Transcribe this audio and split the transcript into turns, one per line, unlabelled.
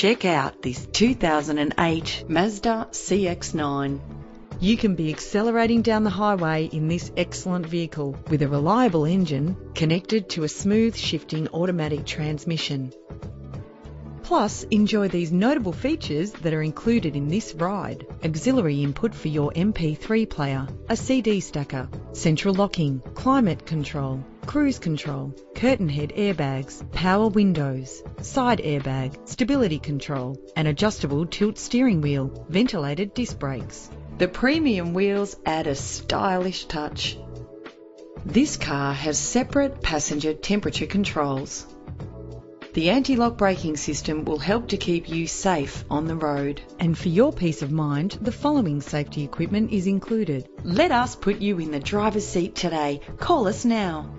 check out this 2008 Mazda CX-9.
You can be accelerating down the highway in this excellent vehicle with a reliable engine connected to a smooth shifting automatic transmission. Plus, enjoy these notable features that are included in this ride. Auxiliary input for your MP3 player, a CD stacker, central locking, climate control, cruise control, curtain head airbags, power windows, side airbag, stability control, an adjustable tilt steering wheel, ventilated disc brakes.
The premium wheels add a stylish touch. This car has separate passenger temperature controls. The anti-lock braking system will help to keep you safe on the road.
And for your peace of mind, the following safety equipment is included.
Let us put you in the driver's seat today. Call us now.